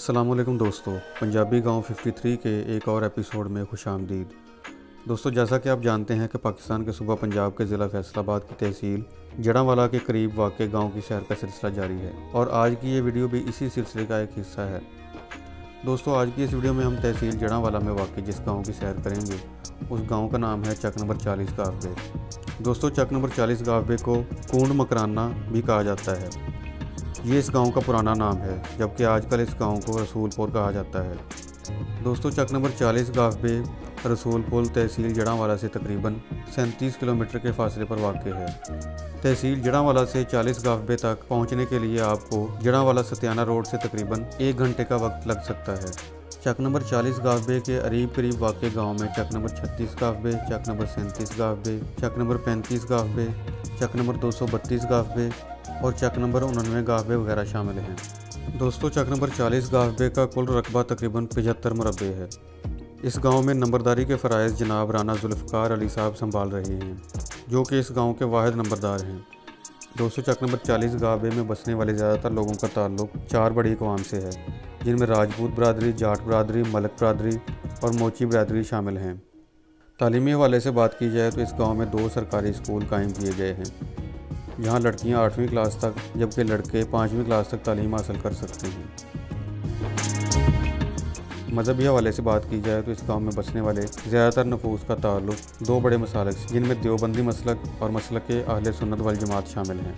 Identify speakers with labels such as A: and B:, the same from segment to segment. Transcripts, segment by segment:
A: असलम दोस्तों, पंजाबी गाँव 53 के एक और एपिसोड में खुश आमदीद। दोस्तों, जैसा कि आप जानते हैं कि पाकिस्तान के सूबा पंजाब के ज़िला फैसलाबाद की तहसील जड़ावाला के करीब वाक़ गाँव की सैर का सिलसिला जारी है और आज की ये वीडियो भी इसी सिलसिले का एक हिस्सा है। दोस्तों, आज की इस वीडियो में हम तहसील जड़ावाला में वाक़ जिस गाँव की सैर करेंगे, उस गाँव का नाम है चक नंबर चालीस गावबे दोस्तों, चक नंबर चालीस गावबे को कूंड मकराना भी कहा जाता है। ये इस गाँव का पुराना नाम है, जबकि आजकल इस गाँव को रसूलपुर कहा जाता है। दोस्तों, चक नंबर 40 गाफबे रसूलपुर तहसील जड़ावाला से तकरीबन सैंतीस किलोमीटर के फासले पर वाक़ है। तहसील जड़ावाला से 40 गाफबे तक पहुँचने के लिए आपको जड़ावाला सत्याना रोड से तकरीबन एक घंटे का वक्त लग सकता है। चक नंबर 40 गाफबे के अरीब करीब वाक़ गाँव में चक नंबर 36 गाफबे चक नंबर सैंतीस गाफबे चक नंबर 35 गाफबे चक नंबर 232 गाफबे और चक नंबर उन्नवे गाहबे वगैरह शामिल हैं। दोस्तों, चक नंबर 40 गाफबे का कुल रकबा तकरीबन पचहत्तर मुरबे है। इस गाँव में नंबरदारी के फ़रज़ जनाब राना जुल्फ़ार अली साहब संभाल रहे हैं, जो कि इस गाँव के वाद नंबरदार हैं। दोस्तों, चक नंबर 40 गाफबे में बसने वाले ज़्यादातर लोगों का ताल्लुक चार बड़ी अकवाम से है, जिनमें राजपूत बरदरी, जाट बरदरी, मलक बरदरी और मोची बरदरी शामिल हैं। तालीमी हवाले से बात की जाए तो इस गाँव में दो सरकारी स्कूल कायम किए गए हैं। जहाँ लड़कियाँ आठवीं क्लास तक, जबकि लड़के पाँचवीं क्लास तक तालीम हासिल कर सकते हैं। मजहबी हवाले से बात की जाए तो इस गाँव में बसने वाले ज़्यादातर नफूस का ताल्लुक दो बड़े मसालक जिनमें देवबंदी मसलक और मसलक के अहल सुन्नत वाल जमात शामिल हैं।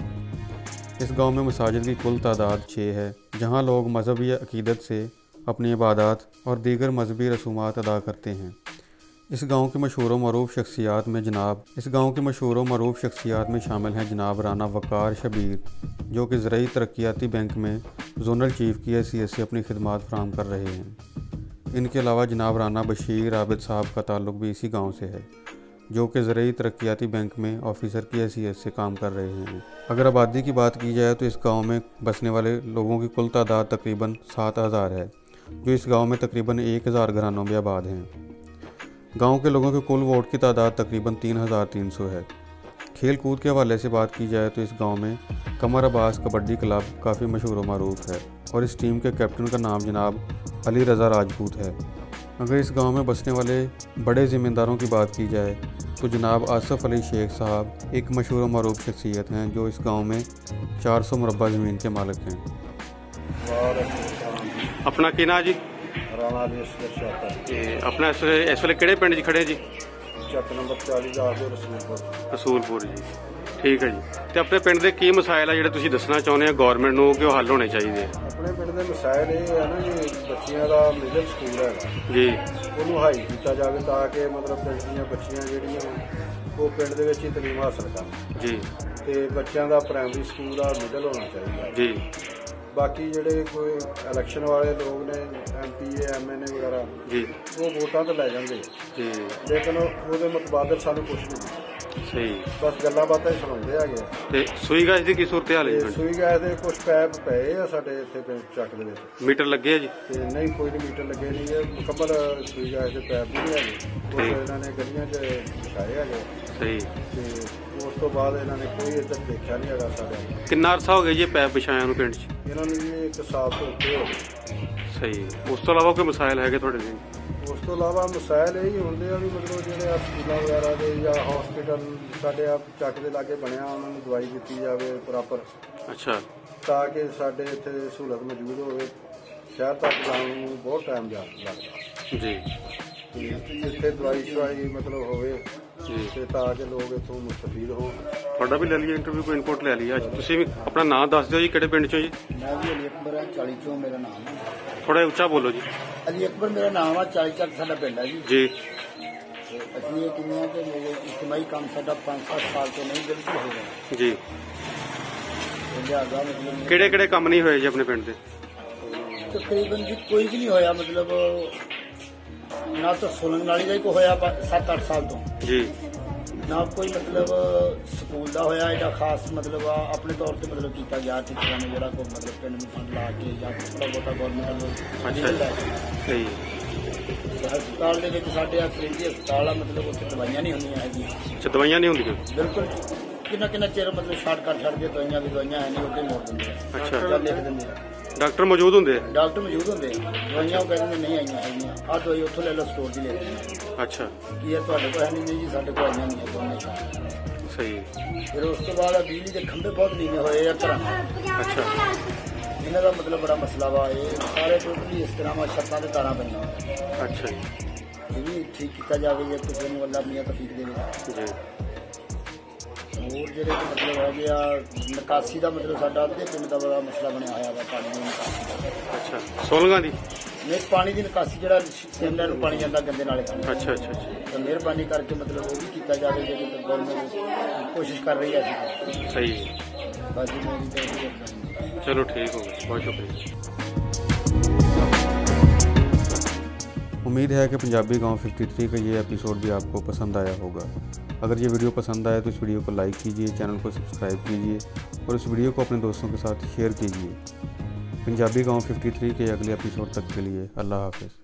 A: इस गाँव में मसाजिद की कुल तादाद छः है, जहाँ लोग मजहबी अकीदत से अपनी इबादत और दीगर मजहबी रसूमात अदा करते हैं। इस गाँव के मशहूर मरूफ शख्सियात में जनाब, इस गाँव के मशहूर मरूफ शख्सियात में शामिल हैं जनाब राना वकार शबीर, जो कि ज़रूरी तरक्याती बैंक में जोनल चीफ की हैसियत से अपनी खदमात फ्राहम कर रहे हैं। इनके अलावा जनाब राना बशीर आबिद साहब का ताल्लुक भी इसी गाँव से है, जो कि ज़रूरी तरक्याती बैंक में ऑफिसर की हैसियत से काम कर रहे हैं। अगर आबादी की बात की जाए तो इस गाँव में बसने वाले लोगों की कुल तादाद तकरीबन सात हज़ार है, जो इस गाँव में तकरीबन एक हज़ार घरानों में आबाद हैं। गाँव के लोगों के कुल वोट की तादाद तकरीबन तीन हज़ार तीन सौ है। खेल कूद के हवाले से बात की जाए तो इस गाँव में कमर अब्बास कबड्डी क्लब काफ़ी मशहूर व मरूफ है और इस टीम के कैप्टन का नाम जनाब अली रज़ा राजपूत है। अगर इस गाँव में बसने वाले बड़े ज़िम्मेदारों की बात की जाए तो जनाब आसफ़ अली शेख साहब एक मशहूर मरूफ शख्सियत हैं जो इस गाँव में 400 मुरबा ज़मीन के मालिक हैं।
B: अपना किना जी।
C: ਰਾਣਾ ਜੀ ਸ਼ਾਤਾ
B: ਤੇ ਆਪਣਾ ਇਸ ਵੇਲੇ ਇਸ ਵੇਲੇ ਕਿਹੜੇ ਪਿੰਡ 'ਚ ਖੜੇ ਜੀ?
C: ਚੱਕ ਨੰਬਰ 40 ਦਾ ਰਸੂਲਪੁਰ।
B: ਰਸੂਲਪੁਰ ਜੀ। ਠੀਕ ਹੈ ਜੀ। ਤੇ ਆਪਣੇ ਪਿੰਡ ਦੇ ਕੀ ਮਸਾਇਲ ਆ ਜਿਹੜੇ ਤੁਸੀਂ ਦੱਸਣਾ ਚਾਹੁੰਦੇ ਆ? ਗਵਰਨਮੈਂਟ ਨੂੰ ਕਿ ਉਹ ਹੱਲ ਹੋਣੇ ਚਾਹੀਦੇ ਆ?
C: ਆਪਣੇ ਪਿੰਡ ਦੇ ਮਸਾਇਲ ਇਹ ਹੈ ਨਾ ਜੀ ਬੱਚਿਆਂ ਦਾ ਮਿਡਲ ਸਕੂਲ ਹੈਗਾ
B: ਜੀ।
C: ਉਹਨੂੰ ਹਾਈ ਕੀਤਾ ਜਾਵੇ ਤਾਂ ਕਿ ਮਤਲਬ ਪਿੰਡ ਦੀਆਂ ਬੱਚੀਆਂ ਜਿਹੜੀਆਂ ਉਹ ਪਿੰਡ ਦੇ ਵਿੱਚ ਹੀ ਤਾਲੀਮ ਹਾਸਲ ਕਰਨ।
B: ਜੀ।
C: ਤੇ ਬੱਚਿਆਂ ਦਾ ਪ੍ਰਾਇਮਰੀ ਸਕੂਲ ਦਾ ਮਿਡਲ ਹੋਣਾ ਚਾਹੀਦਾ।
B: ਜੀ।
C: ਬਾਕੀ ਜਿਹੜੇ ਕੋਈ ਇਲੈਕਸ਼ਨ ਵਾਲੇ ਲੋਕ ਨੇ ਐਮਪੀ ਐਮਐਨਏ ਵਗੈਰਾ
B: ਜੀ।
C: ਉਹ ਵੋਟਾਂ ਤੇ ਲੈ ਜਾਂਦੇ।
B: ਜੀ।
C: ਲੇਕਿਨ ਉਹਦੇ ਮੁਤਬਾਦਲ ਸਾਨੂੰ ਕੁਝ ਨਹੀਂ।
B: ਸਹੀ
C: ਬਸ ਗੱਲਾਂ ਬਾਤਾਂ ਹੀ ਸੁਣਾਉਂਦੇ ਹੈਗੇ।
B: ਤੇ ਸੂਈ ਗੈਸ ਦੀ ਕੀ ਸੂਰਤ ਹਾਲ ਹੈ ਜੀ?
C: ਸੂਈ ਗੈਸ ਦੇ ਕੁਝ ਪੈਪ ਪਏ ਆ ਸਾਡੇ ਇੱਥੇ ਪਿੰਡ ਚੱਕ ਦੇ ਵਿੱਚ।
B: ਮੀਟਰ ਲੱਗੇ ਆ ਜੀ?
C: ਤੇ ਨਹੀਂ ਕੋਈ ਨਹੀਂ ਮੀਟਰ ਲੱਗੇ ਨਹੀਂ। ਇਹ ਮੁਕੰਮਲ ਸੂਈ ਗੈਸ ਦੇ ਪੈਪ ਨਹੀਂ ਹੈਗੇ। ਉਹ। ਇਹਨਾਂ ਨੇ ਗਲੀਆਂ 'ਚ ਵਿਛਾਏ ਹੈਗੇ।
B: ਸਹੀ।
C: ਤੇ ਉਸ ਤੋਂ ਬਾਅਦ ਇਹਨਾਂ ਨੇ ਕੋਈ ਇੱਧਰ ਦੇਖਿਆ ਨਹੀਂ ਹੈਗਾ ਸਾਡੇ।
B: ਕਿੰਨਾ ਅਰਸਾ ਹੋ ਗਿਆ ਜੀ ਇਹ ਪੈਪ ਵਿਛਾਇਆ ਨੂੰ ਪਿੰਡ 'ਚ?
C: ਇਹਨਾਂ ਨੂੰ ਜੀ ਇੱਕ ਸਾਲ ਤੋਂ ਉੱਤੇ ਹੋ ਗਏ।
B: ਸਹੀ ਉਸ ਤੋਂ ਇਲਾਵਾ ਕੋਈ ਮਸਾਇਲ ਹੈਗੇ ਤੁਹਾਡੇ ਲਈ?
C: ਉਸ ਤੋਂ ਇਲਾਵਾ ਮਸਾਇਲ ਇਹ ਹੀ ਹੁੰਦੇ ਆ ਵੀ ਮਤਲਬ ਜਿਹੜੇ ਆ ਸਕੂਲਾਂ ਵਗੈਰਾ ਦੇ ਜਾਂ ਹਸਪੀਟਲ ਸਾਡੇ ਆ ਚੱਕ ਦੇ ਲਾਗੇ ਬਣਿਆ ਉਹਨਾਂ ਨੂੰ ਦਵਾਈ ਦਿੱਤੀ ਜਾਵੇ ਪ੍ਰੋਪਰ
B: ਅੱਛਾ।
C: ਤਾਂ ਕਿ ਸਾਡੇ ਇੱਥੇ ਸਹੂਲਤ ਮੌਜੂਦ ਹੋਵੇ। ਸ਼ਹਿਰ ਤੱਕ ਜਾਣ ਨੂੰ ਬਹੁਤ ਟਾਈਮ ਲੱਗਦਾ।
B: ਜੀ।
C: ਤੇ ਇੱਥੇ ਦਵਾਈ ਸ਼ਵਾਈ ਮਤਲਬ ਹੋਵੇ। ਤੇ ਤਾਂ ਕਿ ਲੋਕ ਇੱਥੋਂ ਮੁਸਤਫੀਦ ਹੋਣ।
B: ਤੁਹਾਡਾ ਵੀ ਲੈ ਲਿਆ ਇੰਟਰਵਿਊ ਕੋਈ ਇਨਪੁਟ ਲੈ ਲਿਆ ਅੱਜ ਤੁਸੀਂ ਵੀ ਆਪਣਾ ਨਾਮ ਦੱਸ ਦਿਓ ਜੀ ਕਿਹੜੇ ਪਿੰਡ 'ਚੋਂ ਜੀ?
D: ਮੈਂ ਵੀ ਅਲੀ ਅਕਬਰ ਹਾਂ 40 ਚੋਂ ਮੇਰਾ ਨਾਮ ਹੈ
B: ਥੋੜਾ ਉੱਚਾ ਬੋਲੋ ਜੀ।
D: ਅਲੀ ਅਕਬਰ ਮੇਰਾ ਨਾਮ ਆ 40 ਚੱਕ ਸਾਡਾ ਪਿੰਡ ਹੈ ਜੀ।
B: ਜੀ।
D: ਅਸੀਂ ਇਹ ਕਿੰਨੇ ਆ ਕਿ ਮੇਰੇ ਇਜਤਮਾਹੀ ਕੰਮ ਸਾਡਾ 5-7 ਸਾਲ ਤੋਂ ਨਹੀਂ ਬਿਲਕੁਲ ਹੋ ਰਿਹਾ।
B: ਜੀ। ਕਿਹੜੇ ਕਿਹੜੇ ਕੰਮ ਨਹੀਂ ਹੋਏ ਜੀ ਆਪਣੇ ਪਿੰਡ ਦੇ?
D: ਤਕਰੀਬਨ ਜੀ ਕੋਈ ਵੀ ਨਹੀਂ ਹੋਇਆ ਮਤਲਬ ਨਾ ਤਾਂ ਸੁਣਨ ਵਾਲੀ ਦਾ ਹੀ ਹੋਇਆ 7-8 ਸਾਲ ਤੋਂ।
B: ਜੀ।
D: ਨਾ ਕੋਈ ਮਤਲਬ ਸਕੂਲ ਦਾ ਹੋਇਆ ਇਹਦਾ ਖਾਸ ਮਤਲਬ ਆ ਆਪਣੇ ਤੌਰ ਤੇ ਮਤਲਬ ਕੀਤਾ ਗਿਆ ਟੀਚਰਾਂ ਨੇ ਜਿਹੜਾ ਕੋਈ ਮਤਲਬ ਪਿੰਡ ਨੂੰ ਫੰਡ ਲਾ ਕੇ ਜਾਂ ਥੋੜਾ ਬਹੁਤਾ ਗਵਰਨਮੈਂਟ ਵੱਲੋਂ
B: ਅੱਛਾ। ਸਹੀ।
D: ਹਸਪਤਾਲ ਦੇ ਵਿੱਚ ਸਾਡੇ ਆ ਕੇਂਦਰੀ ਹਸਪਤਾਲ ਆ ਮਤਲਬ ਉੱਥੇ ਦਵਾਈਆਂ ਨਹੀਂ ਹੁੰਦੀਆਂ ਹੈਗੀਆਂ।
B: ਅੱਛਾ ਦਵਾਈਆਂ ਨਹੀਂ ਹੁੰਦੀਆਂ?
D: ਬਿਲਕੁਲ। ਕਿੰਨਾ ਕਿੰਨਾ ਚਿਰ ਮਤਲਬ ਸ਼ਾਰਟਕਟ ਛੱਡ ਕੇ ਦਵਾਈਆਂ ਵੀ ਦਵਾਈਆਂ ਹੈ ਨਹੀਂ ਉੱਤੇ ਮੋੜ ਦਿੰਦੇ ਆ।
B: ਅੱਛਾ।
D: ਜਾਂ ਲਿਖ ਦਿੰਦੇ ਆ।
B: ਡਾਕਟਰ ਮੌਜੂਦ ਹੁੰਦੇ ਆ?
D: ਡਾਕਟਰ ਮੌਜੂਦ ਹੁੰਦੇ ਆ। ਦਵਾਈਆਂ ਉਹ ਕਹਿੰਦੇ ਨਹੀਂ ਆਈਆਂ ਹੈਗੀਆਂ ਆਹ ਦਵਾਈ ਉੱਥੋਂ ਲੈ ਲਓ ਸਟੋਰ ਦੀ ਲੈ ਲਓ।
B: ਅੱਛਾ।
D: ਕੀ ਇਹ ਤੁਹਾਡੇ ਕੋਲ ਹੈ ਨਹੀਂ ਨਹੀਂ ਜੀ? ਸਾਡੇ ਕੋਲ ਆਈਆਂ ਨਹੀਂ ਹੈ ਦੋਨੇ
B: ਸਹੀ।
D: ਫਿਰ ਉਸ ਤੋਂ ਬਾਅਦ ਆਹ ਬਿਜਲੀ ਦੇ ਖੰਭੇ ਬਹੁਤ ਨੀਵੇਂ ਹੋਏ ਆ ਘਰਾਂ ਦੇ।
B: ਅੱਛਾ।
D: ਇਹਨਾਂ ਦਾ ਮਤਲਬ ਬੜਾ ਮਸਲਾ ਵਾ ਇਹ ਸਾਰੇ ਟੋਟਲੀ ਇਸ ਤਰ੍ਹਾਂ ਵਾ ਛੱਤਾਂ ਤੇ ਤਾਰਾਂ ਪਈਆਂ।
B: ਅੱਛਾ ਜੀ।
D: ਇਹ ਵੀ ਠੀਕ ਕੀਤਾ ਜਾਵੇ ਜੇ ਕਿਸੇ ਨੂੰ ਅੱਲਾ ਮੀਆਂ ਤਫੀਕ ਦੇਵੇ
B: ਜੀ।
D: ਹੋਰ ਜਿਹੜੇ ਕਿ ਮਤਲਬ ਹੈਗੇ ਆ ਨਿਕਾਸੀ ਦਾ ਮਤਲਬ ਸਾਡਾ ਅੱਧੇ ਪਿੰਡ ਦਾ ਬੜਾ ਮਸਲਾ ਬਣਿਆ ਹੋਇਆ ਵਾ ਪਾਣੀ ਦੀ ਨਿਕਾਸੀ ਦਾ
B: ਅੱਛਾ ਸੋਲਗਾ ਦੀ
D: ਨਹੀਂ ਪਾਣੀ ਦੀ ਨਿਕਾਸੀ ਜਿਹੜਾ ਪਿੰਡਾਂ ਨੂੰ ਪਾਣੀ ਜਾਂਦਾ ਗੰਦੇ ਨਾਲੇ ਤੋਂ
B: ਅੱਛਾ ਅੱਛਾ ਅੱਛਾ
D: ਤਾਂ ਮਿਹਰਬਾਨੀ ਕਰਕੇ ਮਤਲਬ ਉਹ ਵੀ ਕੀਤਾ ਜਾਵੇ ਜੇ ਗਵਰਨਮੈਂਟ ਕੋਸ਼ਿਸ਼ ਕਰ ਰਹੀ ਹੈ ਅਸੀਂ
B: ਸਹੀ ਹੈ।
D: ਬਾਜੀ ਮੇਰੀ ਤਾਂ ਇਹ ਹੈ
B: चलो ठीक हो गया बहुत शुक्रिया
A: उम्मीद है कि पंजाबी गांव 53 का ये एपिसोड भी आपको पसंद आया होगा अगर ये वीडियो पसंद आए तो इस वीडियो को लाइक कीजिए, चैनल को सब्सक्राइब कीजिए और इस वीडियो को अपने दोस्तों के साथ शेयर कीजिए। पंजाबी गाँव 53 के अगले एपिसोड तक के लिए अल्लाह हाफिज़।